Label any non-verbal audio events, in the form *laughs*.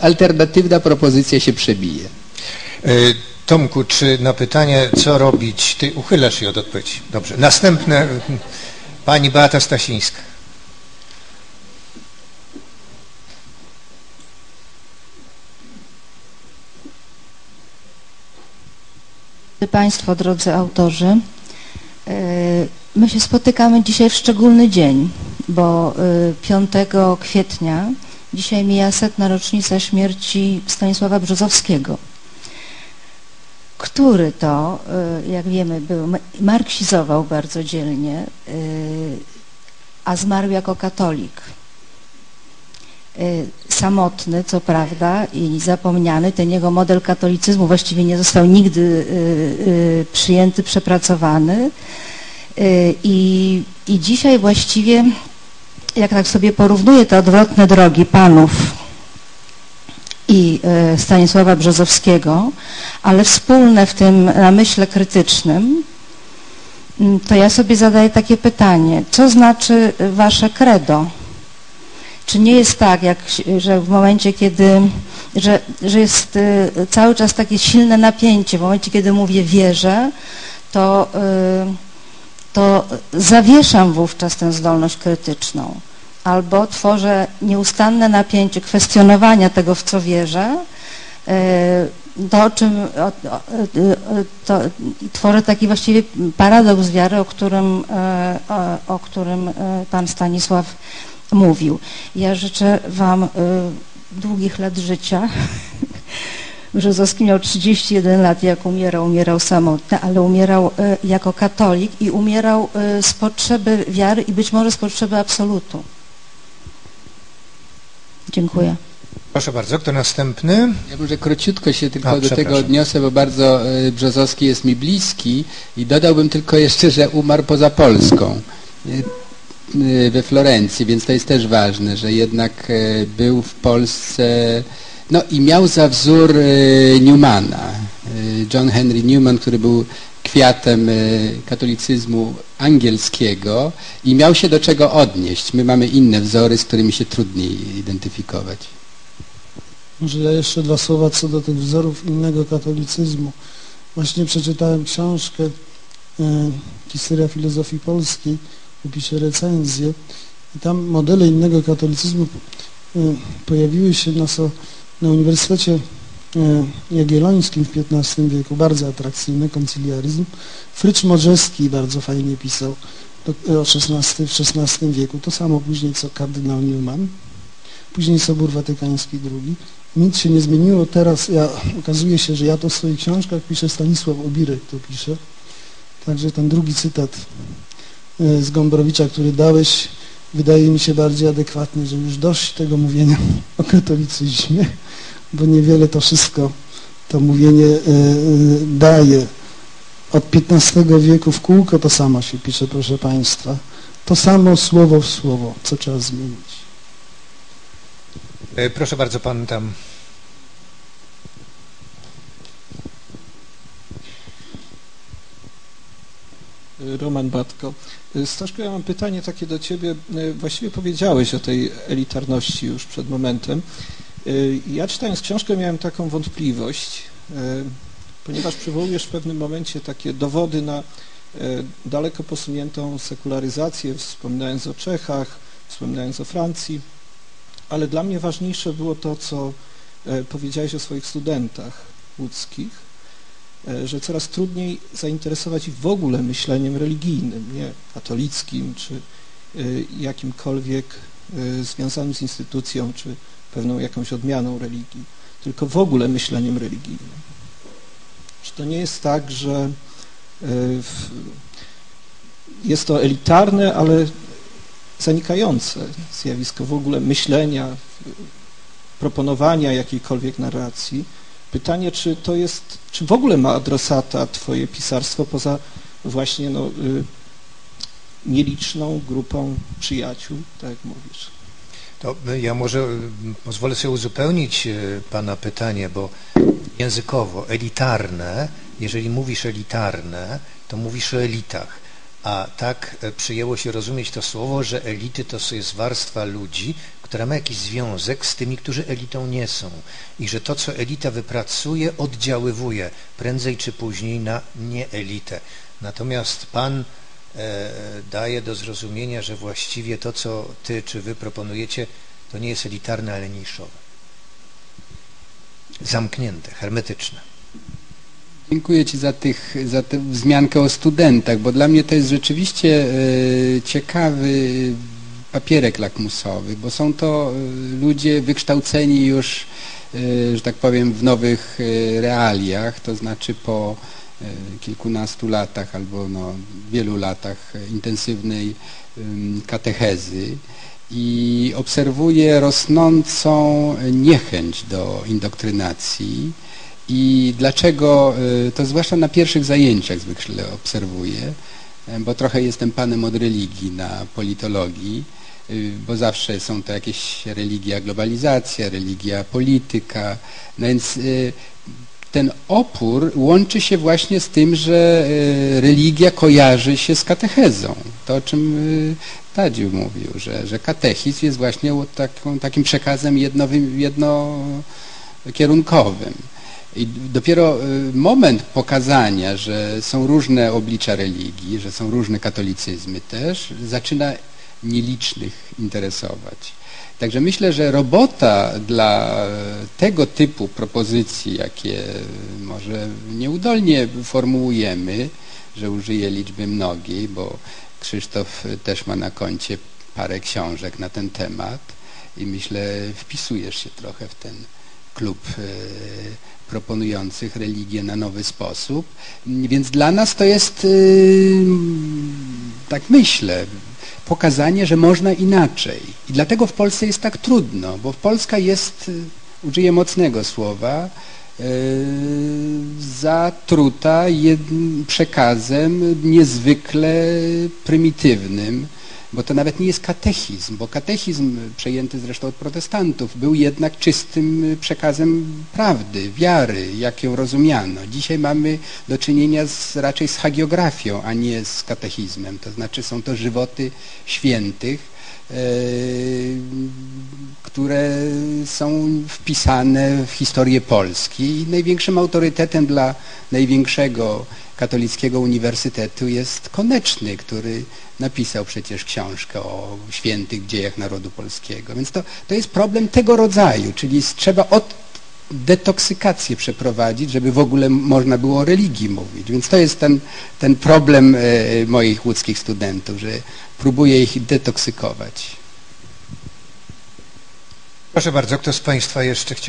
alternatywna propozycja się przebije. Y, Tomku, czy na pytanie, co robić, ty uchylasz się od odpowiedzi. Dobrze. Następne, pani Beata Stasińska. Państwo, drodzy autorzy, e, my się spotykamy dzisiaj w szczególny dzień, bo 5 e, kwietnia dzisiaj mija setna rocznica śmierci Stanisława Brzozowskiego, który to, e, jak wiemy, był, marksizował bardzo dzielnie, a zmarł jako katolik. Y, samotny, co prawda, i zapomniany. Ten jego model katolicyzmu właściwie nie został nigdy y, y, przyjęty, przepracowany. I, I dzisiaj właściwie, jak tak sobie porównuję te odwrotne drogi panów i Stanisława Brzozowskiego, ale wspólne w tym namyśle krytycznym, mm, to ja sobie zadaję takie pytanie, co znaczy wasze credo? Czy nie jest tak, jak, że w momencie, kiedy, że, że jest y, cały czas takie silne napięcie, w momencie, kiedy mówię wierzę, to, y, to zawieszam wówczas tę zdolność krytyczną albo tworzę nieustanne napięcie kwestionowania tego, w co wierzę, y, to, o czym to, tworzę taki właściwie paradoks wiary, o którym, o, o którym pan Stanisław mówił. Ja życzę Wam długich lat życia. Brzozowski miał 31 lat, jak umierał, umierał samotny, ale umierał y, jako katolik i umierał y, z potrzeby wiary i być może z potrzeby absolutu. Dziękuję. Proszę bardzo, kto następny? Ja może króciutko się tylko A, do tego odniosę, bo bardzo Brzozowski jest mi bliski i dodałbym tylko jeszcze, że umarł poza Polską. We Florencji, więc to jest też ważne, że jednak e, był w Polsce no i miał za wzór e, Newmana, e, John Henry Newman, który był kwiatem katolicyzmu angielskiego i miał się do czego odnieść. My mamy inne wzory, z którymi się trudniej identyfikować. Może ja jeszcze dwa słowa co do tych wzorów innego katolicyzmu. Właśnie przeczytałem książkę Historia filozofii polskiej pisze recenzję i tam modele innego katolicyzmu e, pojawiły się na, na Uniwersytecie e, Jagiellońskim w XV wieku, bardzo atrakcyjny konciliaryzm. Frycz Modrzewski bardzo fajnie pisał o XVI, w XVI wieku, to samo później co kardynał Newman, później Sobór Watykański II. Nic się nie zmieniło, teraz ja, okazuje się, że ja to w swoich książkach piszę, Stanisław Obirek to pisze, także ten drugi cytat E, z Gombrowicza, który dałeś, wydaje mi się bardziej adekwatny, że już dość tego mówienia *laughs* o katolicyzmie, bo niewiele to wszystko, to mówienie e, e, daje. Od XV wieku w kółko to samo się pisze, proszę Państwa. To samo słowo w słowo, co trzeba zmienić. Proszę bardzo, Pan tam Roman Batko. Staszko, ja mam pytanie takie do Ciebie. Właściwie powiedziałeś o tej elitarności już przed momentem. Ja czytając książkę miałem taką wątpliwość, ponieważ przywołujesz w pewnym momencie takie dowody na daleko posuniętą sekularyzację, wspominając o Czechach, wspominając o Francji, ale dla mnie ważniejsze było to, co powiedziałeś o swoich studentach łódzkich, że coraz trudniej zainteresować ich w ogóle myśleniem religijnym, nie katolickim, czy jakimkolwiek związanym z instytucją, czy pewną jakąś odmianą religii, tylko w ogóle myśleniem religijnym. Czy to nie jest tak, że jest to elitarne, ale zanikające zjawisko w ogóle myślenia, proponowania jakiejkolwiek narracji, Pytanie, czy to jest, czy w ogóle ma adresata Twoje pisarstwo poza właśnie no, y, nieliczną grupą przyjaciół, tak jak mówisz? To ja może y, pozwolę sobie uzupełnić y, Pana pytanie, bo językowo elitarne, jeżeli mówisz elitarne, to mówisz o elitach. a tak e, przyjęło się rozumieć to słowo, że elity to jest warstwa ludzi, która ma jakiś związek z tymi, którzy elitą nie są i że to, co elita wypracuje, oddziaływuje prędzej czy później na nieelitę. Natomiast Pan daje do zrozumienia, że właściwie to, co Ty czy Wy proponujecie, to nie jest elitarne, ale niszowe. Zamknięte, hermetyczne. Dziękuję Ci za, tych, za tę wzmiankę o studentach, bo dla mnie to jest rzeczywiście e, ciekawy papierek lakmusowy, bo są to e, ludzie wykształceni już, e, że tak powiem, w nowych realiach, to znaczy po kilkunastu latach albo no, wielu latach intensywnej katechezy i obserwuję rosnącą niechęć do indoktrynacji i dlaczego, y, to zwłaszcza na pierwszych zajęciach zwykle obserwuję, y, bo trochę jestem panem od religii na politologii, bo zawsze są to jakieś religia globalizacja, religia polityka, no więc ten opór łączy się właśnie z tym, że religia kojarzy się z katechezą. To, o czym Tadziu mówił, że, że katechizm jest właśnie taką, takim przekazem jedno, jednokierunkowym. I dopiero y, moment pokazania, że są różne oblicza religii, że są różne katolicyzmy też, zaczyna nielicznych interesować. Także myślę, że robota dla tego typu propozycji, jakie może nieudolnie formułujemy, że użyję liczby mnogiej, bo Krzysztof też ma na koncie parę książek na ten temat i myślę, wpisujesz się trochę w ten klub y, proponujących religię na nowy sposób. Więc dla nas to jest, y, tak myślę, pokazanie, że można inaczej. I dlatego w Polsce jest tak trudno, bo Polska jest, y, użyję mocnego słowa, y, zatruta przekazem niezwykle prymitywnym, bo to nawet nie jest katechizm, bo katechizm przejęty zresztą od protestantów był jednak czystym przekazem prawdy, wiary, jak ją rozumiano. Dzisiaj mamy do czynienia z, raczej z hagiografią, a nie z katechizmem, to znaczy są to żywoty świętych, które są wpisane w historię Polski i największym autorytetem dla największego katolickiego uniwersytetu jest Koneczny, który napisał przecież książkę o świętych dziejach narodu polskiego. Więc to, to jest problem tego rodzaju, czyli trzeba od detoksykację przeprowadzić, żeby w ogóle można było o religii mówić. Więc to jest ten, ten problem e, moich łódzkich studentów, że próbuję ich detoksykować. Proszę bardzo, kto z Państwa jeszcze chciał